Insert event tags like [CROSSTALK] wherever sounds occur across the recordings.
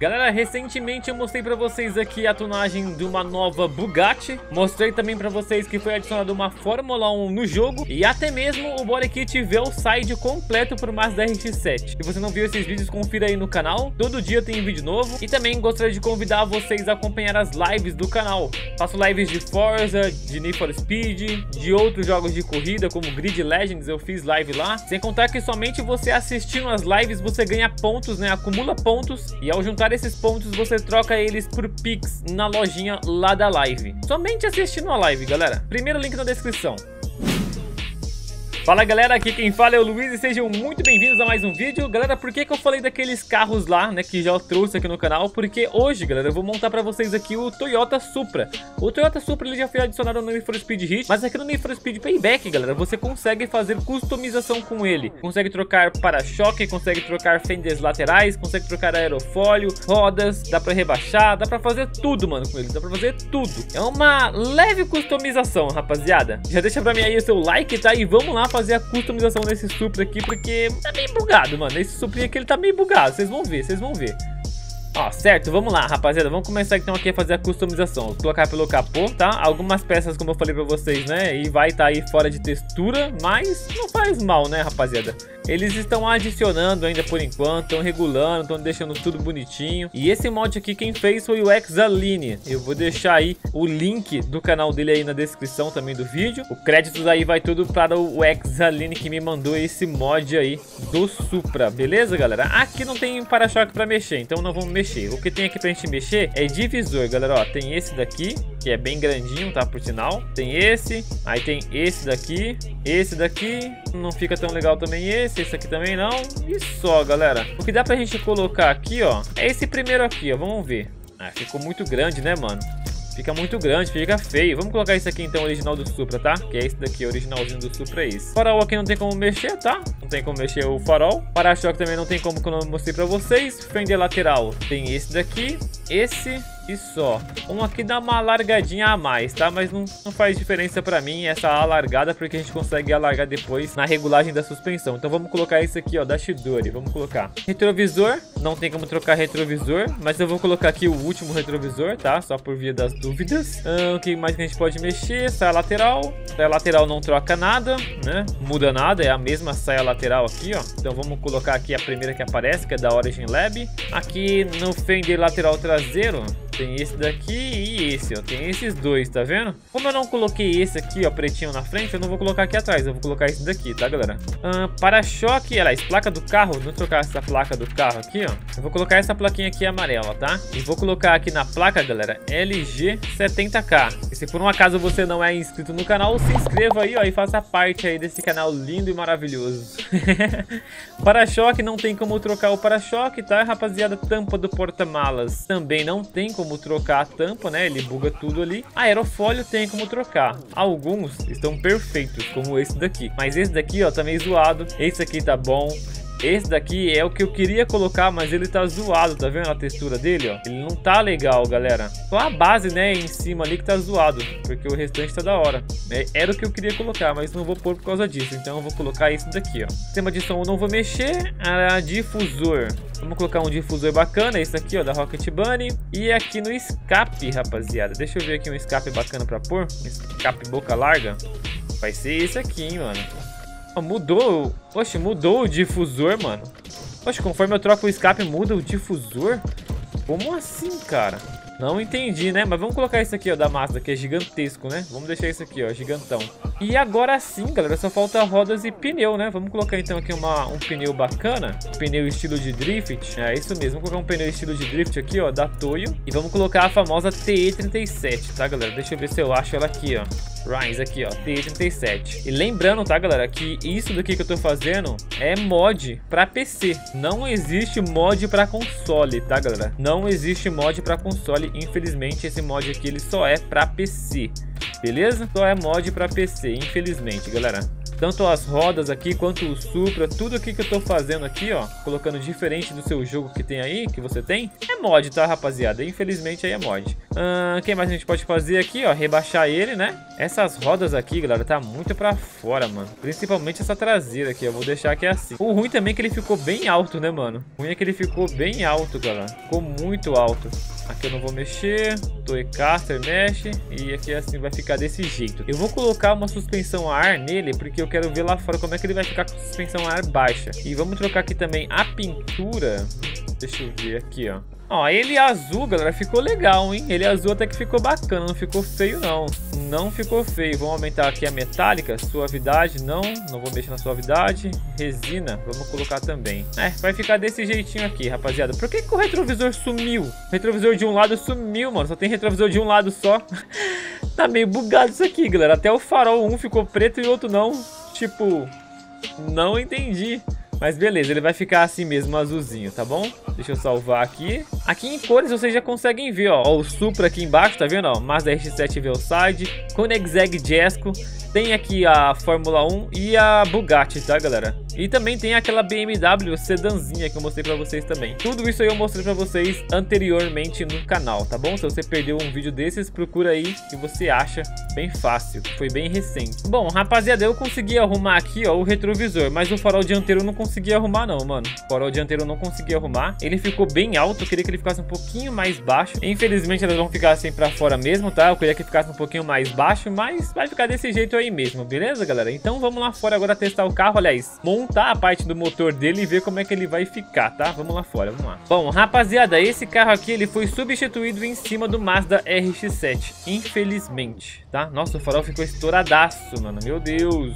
Galera, recentemente eu mostrei pra vocês aqui a tunagem de uma nova Bugatti. Mostrei também pra vocês que foi adicionada uma Fórmula 1 no jogo. E até mesmo o Body Kit side completo pro Mazda RX-7. Se você não viu esses vídeos, confira aí no canal. Todo dia tem vídeo novo. E também gostaria de convidar vocês a acompanhar as lives do canal. Faço lives de Forza, de Need for Speed, de outros jogos de corrida, como Grid Legends, eu fiz live lá. Sem contar que somente você assistindo as lives, você ganha pontos, né? Acumula pontos. E ao juntar esses pontos, você troca eles por Pix na lojinha lá da live. Somente assistindo a live, galera. Primeiro link na descrição. Fala galera, aqui quem fala é o Luiz e sejam muito bem-vindos a mais um vídeo. Galera, por que que eu falei daqueles carros lá, né, que já trouxe aqui no canal? Porque hoje, galera, eu vou montar pra vocês aqui o Toyota Supra. O Toyota Supra, ele já foi adicionado no Need for Speed Hit Mas aqui no Need for Speed Payback, galera, você consegue fazer customização com ele. Consegue trocar para-choque, consegue trocar fenders laterais, consegue trocar aerofólio, rodas Dá pra rebaixar, dá pra fazer tudo, mano, com ele, dá pra fazer tudo. É uma leve customização, rapaziada. Já deixa pra mim aí o seu like, tá? E vamos lá fazer a customização desse Supra aqui, porque tá meio bugado, mano. Esse Supra aqui, ele tá meio bugado, vocês vão ver, vocês vão ver. Ó, certo, vamos lá, rapaziada, vamos começar então aqui a fazer a customização Vou colocar pelo capô, tá? Algumas peças, como eu falei pra vocês, né, e vai estar tá aí fora de textura Mas não faz mal, né, rapaziada eles estão adicionando ainda por enquanto, estão regulando, estão deixando tudo bonitinho. E esse mod aqui quem fez foi o Exaline. Eu vou deixar aí o link do canal dele aí na descrição também do vídeo. O créditos aí vai tudo para o Exaline que me mandou esse mod aí do Supra, beleza galera? Aqui não tem para-choque para mexer, então não vamos mexer. O que tem aqui pra gente mexer é divisor, galera, ó. Tem esse daqui, que é bem grandinho, tá? Por sinal. Tem esse, aí tem esse daqui, esse daqui, não fica tão legal também esse, esse aqui também não. E só, galera. O que dá pra gente colocar aqui, ó, é esse primeiro aqui, ó, vamos ver. Ah, ficou muito grande, né, mano? Fica muito grande, fica feio. Vamos colocar isso aqui então, original do Supra, tá? Que é esse daqui, originalzinho do Supra, é esse. Farol aqui não tem como mexer, tá? Não tem como mexer o farol. Para-choque também não tem como, como eu mostrei pra vocês. Fender lateral tem esse daqui, esse só. Um aqui dá uma alargadinha a mais, tá? Mas não, não faz diferença pra mim essa alargada, porque a gente consegue alargar depois na regulagem da suspensão. Então vamos colocar esse aqui, ó, da Shidori. Vamos colocar. Retrovisor, não tem como trocar retrovisor, mas eu vou colocar aqui o último retrovisor, tá? Só por via das dúvidas. Ah, o que mais que a gente pode mexer? Saia lateral. Saia lateral não troca nada, né? Muda nada, é a mesma saia lateral aqui, ó. Então vamos colocar aqui a primeira que aparece, que é da Origin Lab. Aqui no fender lateral traseiro, tem esse daqui e esse, ó. Tem esses dois, tá vendo? Como eu não coloquei esse aqui, ó, pretinho na frente, eu não vou colocar aqui atrás. Eu vou colocar esse daqui, tá, galera? Ah, Para-choque, aliás, placa do carro. Vou trocar essa placa do carro aqui, ó. Eu vou colocar essa plaquinha aqui amarela, tá? E vou colocar aqui na placa, galera, LG70K. Se por um acaso você não é inscrito no canal, se inscreva aí, ó, e faça parte aí desse canal lindo e maravilhoso. [LAUGHS] para-choque, não tem como trocar o para-choque, tá, rapaziada? Tampa do porta-malas também não tem como trocar a tampa, né? Ele buga tudo ali. Aerofólio tem como trocar. Alguns estão perfeitos, como esse daqui. Mas esse daqui, ó, tá meio zoado. Esse aqui tá bom. Esse daqui é o que eu queria colocar, mas ele tá zoado, tá vendo a textura dele, ó? Ele não tá legal, galera. Só a base, né, em cima ali que tá zoado, porque o restante tá da hora. É, era o que eu queria colocar, mas não vou pôr por causa disso, então eu vou colocar esse daqui, ó. Sistema de som eu não vou mexer. A difusor. Vamos colocar um difusor bacana, esse aqui, ó, da Rocket Bunny. E aqui no escape, rapaziada. Deixa eu ver aqui um escape bacana pra pôr. Escape boca larga. Vai ser esse aqui, hein, mano. Mudou. Poxa, mudou o difusor, mano. Poxa, conforme eu troco o escape, muda o difusor? Como assim, cara? Não entendi, né? Mas vamos colocar isso aqui, ó, da Mazda, que é gigantesco, né? Vamos deixar isso aqui, ó, gigantão. E agora sim, galera, só falta rodas e pneu, né? Vamos colocar então aqui uma, um pneu bacana. Pneu estilo de drift. É isso mesmo, vamos colocar um pneu estilo de drift aqui, ó, da Toyo. E vamos colocar a famosa TE37, tá, galera? Deixa eu ver se eu acho ela aqui, ó. Rise aqui, ó, T37. E lembrando, tá, galera, que isso daqui que eu tô fazendo é mod pra PC. Não existe mod pra console, tá, galera? Não existe mod pra console, infelizmente esse mod aqui ele só é pra PC. Beleza? Só é mod pra PC, infelizmente, galera. Tanto as rodas aqui, quanto o Supra, tudo aqui que eu tô fazendo aqui, ó, colocando diferente do seu jogo que tem aí, que você tem, é mod, tá, rapaziada? Infelizmente aí é mod. Uh, quem mais a gente pode fazer aqui, ó, rebaixar ele, né? Essas rodas aqui, galera, tá muito pra fora, mano. Principalmente essa traseira aqui, eu vou deixar aqui assim. O ruim também é que ele ficou bem alto, né, mano? O ruim é que ele ficou bem alto, galera. Ficou muito alto. Aqui eu não vou mexer, Toy Caster mexe e aqui assim vai ficar desse jeito. Eu vou colocar uma suspensão a ar nele porque eu quero ver lá fora como é que ele vai ficar com suspensão a ar baixa. E vamos trocar aqui também a pintura. Deixa eu ver aqui, ó. Ó, ele azul, galera, ficou legal, hein? Ele azul até que ficou bacana, não ficou feio, não. Não ficou feio. Vamos aumentar aqui a metálica, suavidade, não. Não vou mexer na suavidade. Resina, vamos colocar também. É, vai ficar desse jeitinho aqui, rapaziada. Por que, que o retrovisor sumiu? O retrovisor de um lado sumiu, mano. Só tem retrovisor de um lado só. [LAUGHS] tá meio bugado isso aqui, galera. Até o farol, um ficou preto e o outro não. Tipo, não entendi. Mas beleza, ele vai ficar assim mesmo, azulzinho, tá bom? Deixa eu salvar aqui. Aqui em cores vocês já conseguem ver, ó. ó o Supra aqui embaixo, tá vendo? Ó, Mazda RX-7 Veilside, Koenigsegg Jesco, tem aqui a Fórmula 1 e a Bugatti, tá, galera? E também tem aquela BMW sedanzinha que eu mostrei pra vocês também. Tudo isso eu mostrei pra vocês anteriormente no canal, tá bom? Se você perdeu um vídeo desses, procura aí que você acha bem fácil. Foi bem recente. Bom, rapaziada, eu consegui arrumar aqui, ó, o retrovisor, mas o farol dianteiro eu não consegui arrumar não, mano. O farol dianteiro eu não consegui arrumar. Ele ficou bem alto, eu queria que ele ficasse um pouquinho mais baixo. Infelizmente elas vão ficar assim pra fora mesmo, tá? Eu queria que ficasse um pouquinho mais baixo, mas vai ficar desse jeito aí mesmo, beleza, galera? Então vamos lá fora agora testar o carro, aliás, montar a parte do motor dele e ver como é que ele vai ficar, tá? Vamos lá fora, vamos lá. Bom, rapaziada, esse carro aqui, ele foi substituído em cima do Mazda RX-7, infelizmente, tá? Nossa, o farol ficou estouradaço, mano, meu Deus.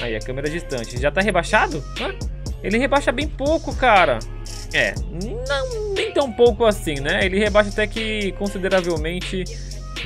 Aí, a câmera distante. Já tá rebaixado? Hã? Ele rebaixa bem pouco, cara. É, não, nem tão pouco assim, né? Ele rebaixa até que consideravelmente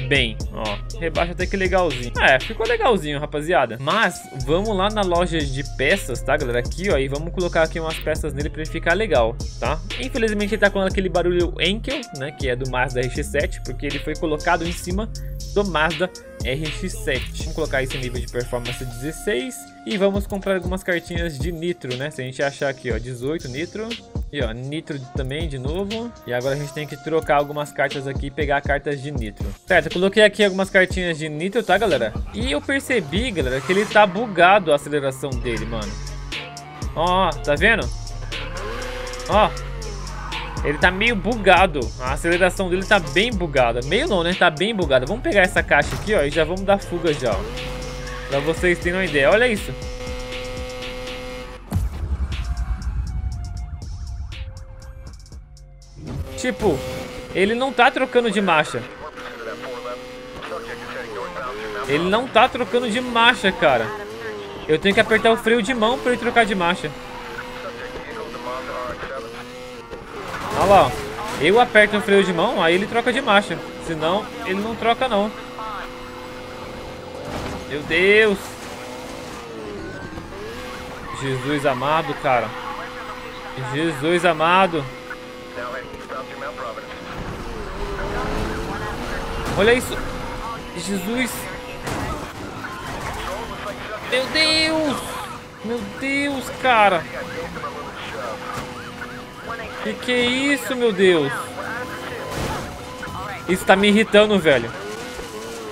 bem, ó. Rebaixa até que legalzinho. É, ficou legalzinho, rapaziada. Mas vamos lá na loja de peças, tá, galera? Aqui, ó, e vamos colocar aqui umas peças nele pra ele ficar legal, tá? Infelizmente ele tá com aquele barulho Enkel, né, que é do Mazda RX-7, porque ele foi colocado em cima do Mazda RX-7. Vamos colocar esse nível de performance 16 e vamos comprar algumas cartinhas de nitro, né? Se a gente achar aqui, ó, 18 nitro. E ó, nitro também de novo. E agora a gente tem que trocar algumas cartas aqui e pegar cartas de nitro. Certo, eu coloquei aqui algumas cartinhas de nitro, tá, galera? E eu percebi, galera, que ele tá bugado a aceleração dele, mano. Ó, tá vendo? Ó, ele tá meio bugado. A aceleração dele tá bem bugada. Meio não, né? Tá bem bugada. Vamos pegar essa caixa aqui, ó, e já vamos dar fuga já, ó. Pra vocês terem uma ideia. Olha isso. Tipo, ele não tá trocando de marcha. Ele não tá trocando de marcha, cara. Eu tenho que apertar o freio de mão pra ele trocar de marcha. Olha lá, ó. Eu aperto o freio de mão, aí ele troca de marcha. Senão, ele não troca, não. Meu Deus. Jesus amado, cara. Jesus amado. Olha isso. Jesus. Meu Deus. Meu Deus, cara. Que que é isso, meu Deus? Isso tá me irritando, velho.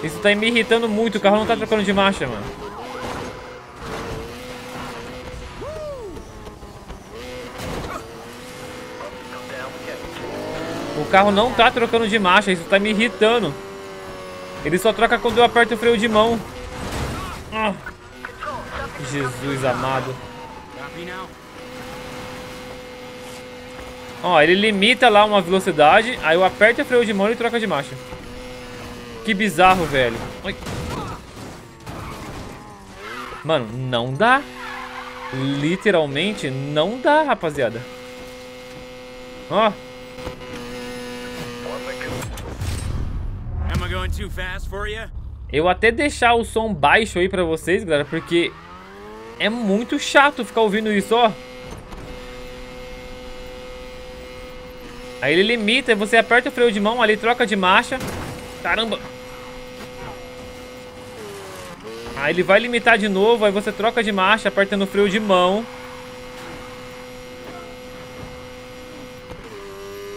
Isso tá me irritando muito. O carro não tá trocando de marcha, mano. O carro não tá trocando de marcha. Isso tá me irritando. Ele só troca quando eu aperto o freio de mão. Ah. Jesus amado. Ó, ele limita lá uma velocidade, aí eu aperto o freio de mão e troca de marcha. Que bizarro, velho. Ai. Mano, não dá. Literalmente não dá, rapaziada. Ó. Eu até deixar o som baixo aí pra vocês, galera, porque é muito chato ficar ouvindo isso, ó. Aí ele limita, você aperta o freio de mão ali, troca de marcha. Caramba. Aí ele vai limitar de novo, aí você troca de marcha, apertando o freio de mão.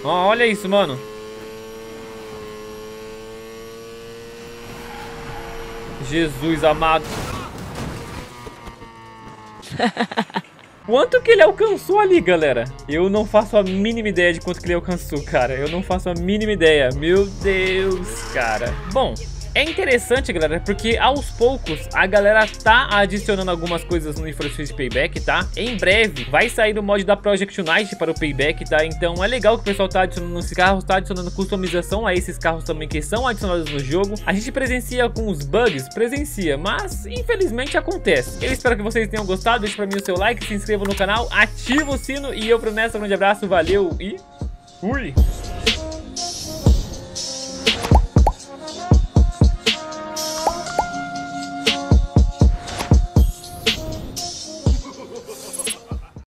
Ó, olha isso, mano. Jesus amado. [LAUGHS] Quanto que ele alcançou ali, galera? Eu não faço a mínima ideia de quanto que ele alcançou, cara. Eu não faço a mínima ideia. Meu Deus, cara. Bom, é interessante, galera, porque aos poucos a galera tá adicionando algumas coisas no Speed Payback, tá? Em breve vai sair o mod da Project Unite para o Payback, tá? Então é legal que o pessoal tá adicionando esses carros, tá adicionando customização a esses carros também que são adicionados no jogo. A gente presencia os bugs, presencia, mas infelizmente acontece. Eu espero que vocês tenham gostado, deixe pra mim o seu like, se inscreva no canal, ativa o sino e eu prometo um grande abraço, valeu e fui!